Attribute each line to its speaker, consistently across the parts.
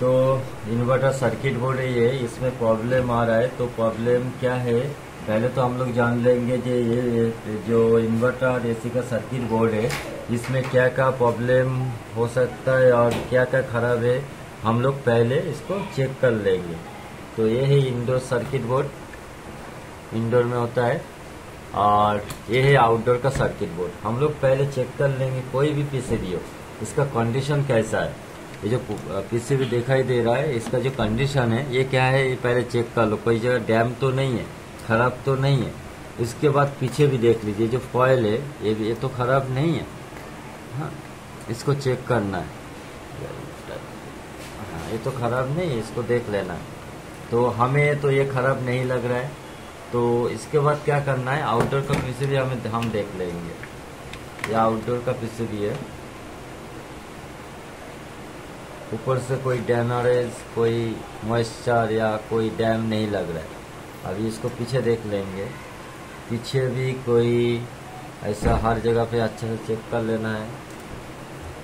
Speaker 1: तो inverter circuit board है ये इसमें प्रॉब्लम आ रहा है तो प्रॉब्लम क्या है? पहले तो हम लोग जान लेंगे कि ये जो इन्वर्टर एसी का सर्किट बोर्ड है, इसमें क्या क्या प्रॉब्लम हो सकता है और क्या क्या खराब है, हम लोग पहले इसको चेक कर लेंगे। तो ये है इंडोर सर्किट बोर्ड इंडोर में होता है, और ये है आउटडोर का सर्किट बोर्ड हम लोग पहले चेक कर लेंगे, कोई भी पीसीबी हो, इसका कंडीशन कैसा है। ये जो पीसीबी दिखाई दे रहा है, इसका जो कंडीशन है, ये क्या है? ये पहले चेक कर लो। कोई जगह डैम तो नहीं है, खराब तो नहीं है। इसके बाद पीछे भी देख लीजिए, जो फॉयल है, ये भी ये तो खराब नहीं है। हाँ इसको चेक करना है। हाँ ये तो खराब नहीं है, इसको देख लेना है। तो हमें तो ये खराब नहीं लग रहा है। तो इसके बाद क्या करना है? आउटडोर का पीसीबी हमें हम देख लेंगे। ये आउटडोर का पीसीबी है। ऊपर से कोई डैमरेज, कोई मॉइस्चर या कोई डैम नहीं लग रहा है। अभी इसको पीछे देख लेंगे। पीछे भी कोई ऐसा हर जगह पे अच्छे से चेक कर लेना है।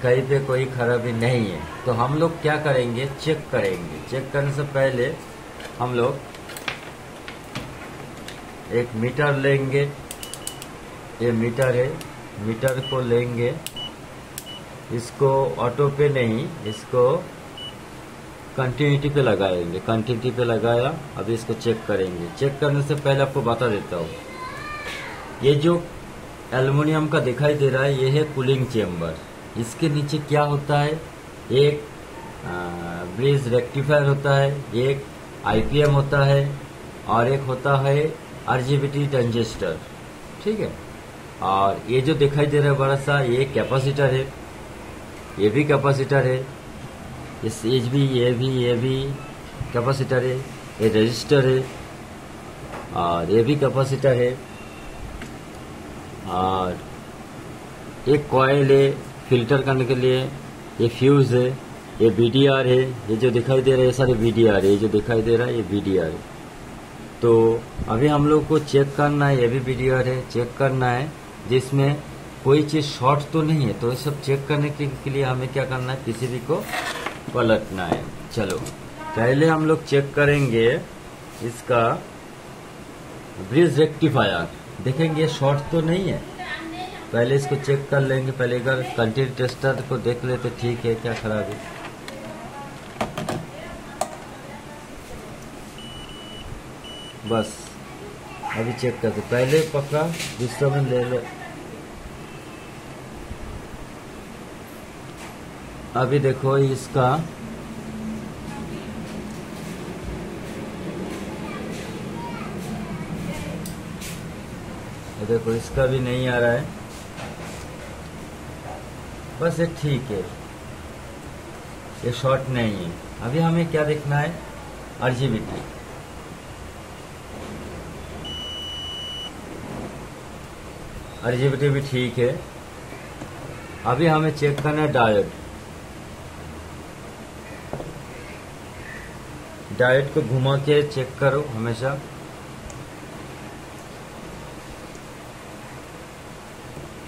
Speaker 1: कहीं पे कोई खराबी नहीं है। तो हम लोग क्या करेंगे? चेक करेंगे। चेक करने से पहले हम लोग एक मीटर लेंगे। ये मीटर है। मीटर को लेंगे। इसको ऑटो पे नहीं, इसको कंटिन्यूटी पे लगाएँगे। कंटिन्यूटी पे लगाया अभी इसको चेक करेंगे। चेक करने से पहले आपको बता देता हूँ। ये जो एल्युमिनियम का दिखाई दे रहा है, ये है कूलिंग चेम्बर इसके नीचे क्या होता है? एक ब्रिज रेक्टिफायर होता है, एक आईपीएम होता है, और एक होता है आरजीबीटी ट्रांजिस्टर ठीक है? और ये जो दिखाई दे रहा है बड़ा सा, ये कैपेसिटर है। ये भी कैपेसिटर है। इस एज भी, ये भी ये भी कैपेसिटर है। ये रजिस्टर है। और ये भी कैपेसिटर है। और एक कॉयल है फ़िल्टर करने के लिए। ये फ्यूज है। ये बीडीआर है। ये जो दिखाई दे रहा है सारे है। ये जो दिखाई दे रहा है, ये बीडीआर है। तो अभी हम लोग को चेक करना है। ये भी बीडीआर है। चेक करना है। जिसमें कोई चीज़ शॉर्ट तो नहीं है तो ये सब चेक करने के, के लिए हमें क्या करना है? पीसीबी को पलटना है। चलो पहले हम लोग चेक करेंगे इसका ब्रिज रेक्टिफायर देखेंगे शॉर्ट तो नहीं है। पहले इसको चेक कर लेंगे पहले अगर कंटिन्यू टेस्टर को देख लेते ठीक है क्या खराब है। बस अभी चेक करते। पहले पकड़ा दूसरा में ले ले। अभी देखो इसका। देखो, इसका भी नहीं आ रहा है। बस ये ठीक है। ये शॉर्ट नहीं है। अभी हमें क्या देखना है? आरजीबीटी आरजीबीटी भी ठीक है। अभी हमें चेक करना है डायोड डायोड को घुमा के चेक करो हमेशा।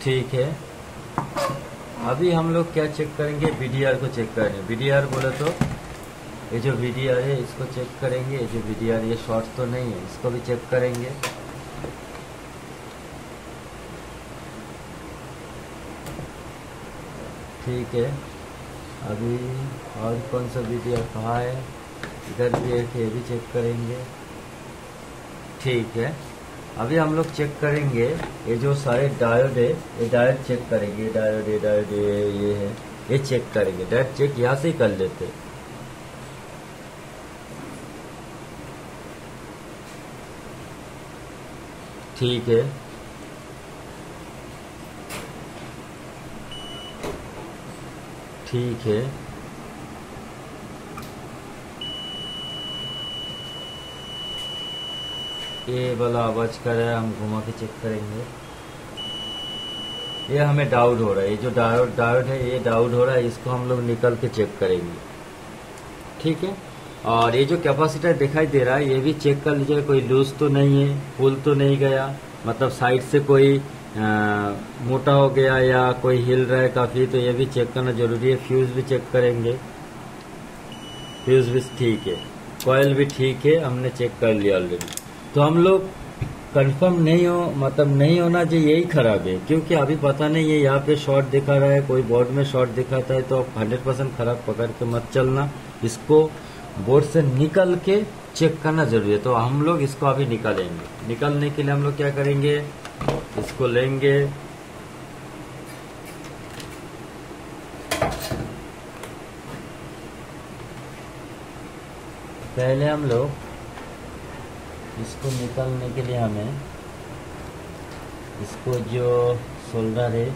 Speaker 1: ठीक है। अभी हम लोग क्या चेक करेंगे? वीडीआर को चेक करेंगे वीडीआर बोले तो ये जो वीडीआर है, इसको चेक करेंगे। ये जो वीडीआर ये शॉर्ट तो नहीं है, इसको भी चेक करेंगे। ठीक है। अभी और कौन सा वीडियो कहाँ है? इधर भी एक ये भी चेक करेंगे। ठीक है। अभी हम लोग चेक करेंगे, ये जो सारे डायोड है, ये डायोड चेक करेंगे डायोड ये डायोड ये ये है। ये चेक करेंगे। डायोड चेक यहाँ से ही कर लेते। ठीक है। ठीक है। ये वाला आवाज़ कर रहा है हम घुमा के चेक करेंगे। ये हमें डाउट हो रहा है। ये जो डाउट डाउट है ये डाउट हो रहा है इसको हम लोग निकल के चेक करेंगे। ठीक है? और ये जो कैपेसिटर दिखाई दे रहा है ये भी चेक कर लीजिएगा कोई लूज तो नहीं है फुल तो नहीं गया। मतलब साइड से कोई आ, मोटा हो गया या कोई हिल रहा है काफ़ी तो ये भी चेक करना ज़रूरी है। फ्यूज भी चेक करेंगे। फ्यूज भी ठीक है। कॉयल भी ठीक है हमने चेक कर लिया ऑलरेडी तो हम लोग कंफर्म नहीं हो मतलब नहीं होना चाहिए, यही खराब है। क्योंकि अभी पता नहीं है, यहाँ पे शॉर्ट दिखा रहा है, कोई बोर्ड में शॉर्ट दिखाता है तो आप हंड्रेड परसेंट खराब पकड़ के मत चलना। इसको बोर्ड से निकल के चेक करना ज़रूरी है। तो हम लोग इसको अभी निकालेंगे। निकालने के लिए हम लोग क्या करेंगे? इसको लेंगे। पहले हम लोग इसको निकालने के लिए हमें इसको जो शोल्डर है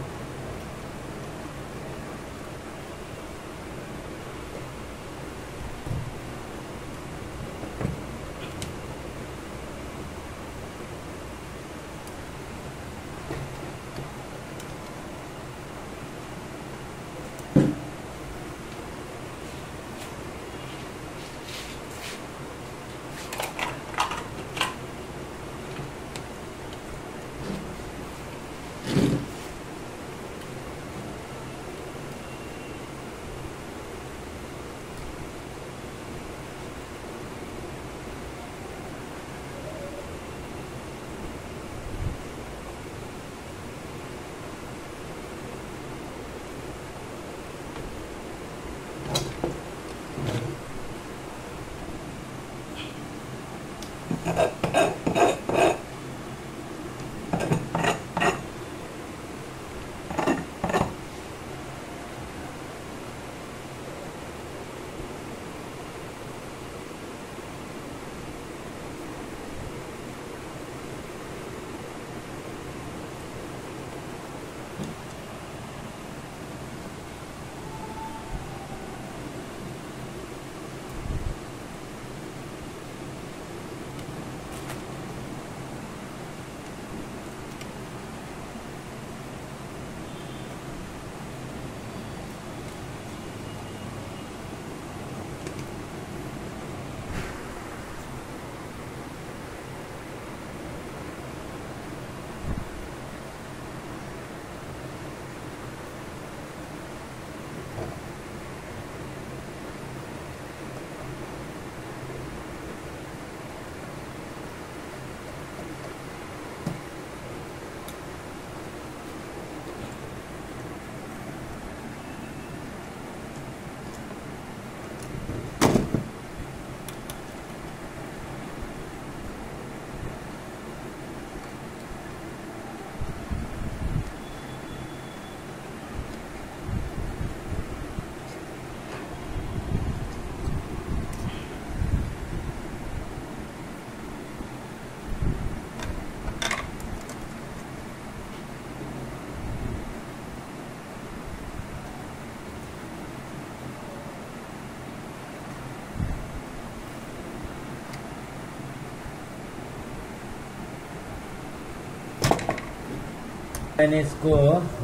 Speaker 1: मैंने इसको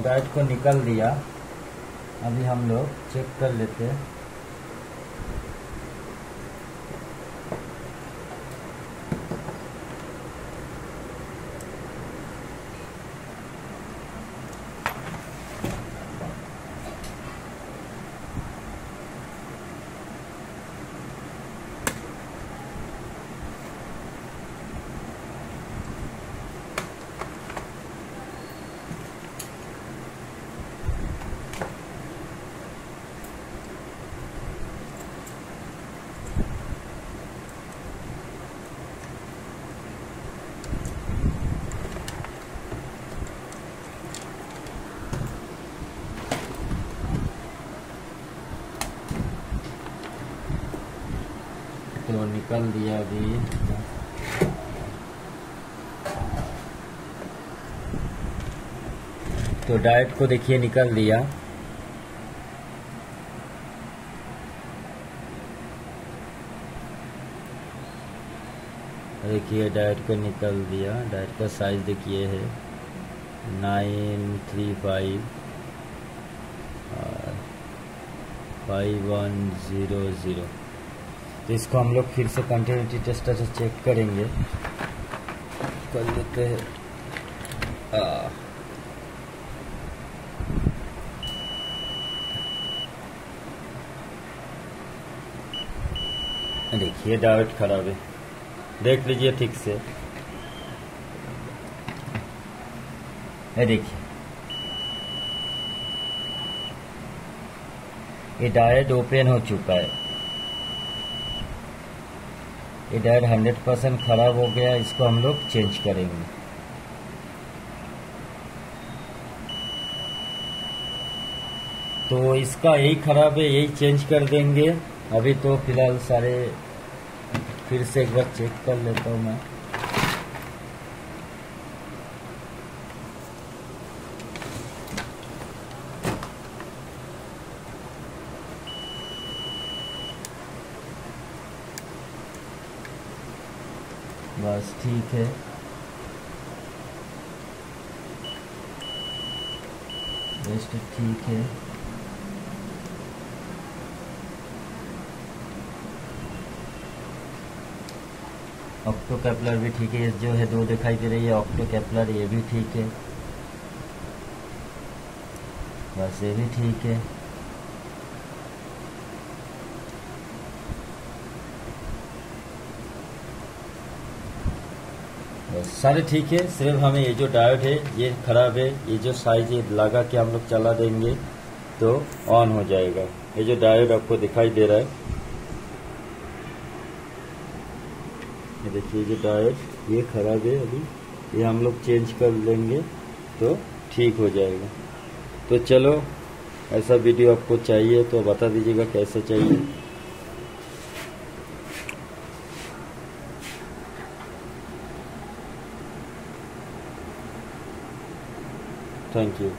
Speaker 1: डाइट को निकल दिया। अभी हम लोग चेक कर लेते हैं तो निकल दिया अभी। तो डाइट को देखिए, निकल दिया। देखिए डाइट को निकल दिया। डाइट का साइज़ देखिए है। Nine three five five one zero zero तो इसको हम लोग फिर से कंटिन्यूटी टेस्टर से चेक करेंगे। कर लेते हैं। देखिए डायोड खराब है। देख लीजिए ठीक से। ये देखिए। ये डायोड ओपन हो चुका है। ये डायर हंड्रेड परसेंट खराब हो गया, इसको हम लोग चेंज करेंगे। तो इसका यही खराब है, यही चेंज कर देंगे। अभी तो फ़िलहाल सारे फिर से एक बार चेक कर लेता हूँ मैं। बस ठीक है। रेस्ट ठीक है। ऑक्टो कैपलर भी ठीक है जो है दो दिखाई दे रही है ऑक्टो कैपलर ये भी ठीक है। बस ये भी ठीक है। सारे ठीक है, सिर्फ़ हमें ये जो डायोड है, ये खराब है, ये जो साइज़ ये लगा के हम लोग चला देंगे तो ऑन हो जाएगा। ये जो डायोड आपको दिखाई दे रहा है, ये देखिए जो डायोड, ये खराब है अभी, ये हम लोग चेंज कर लेंगे तो ठीक हो जाएगा। तो चलो, ऐसा वीडियो आपको चाहिए तो बता दीजिएगा कैसे चाहिए। Thank you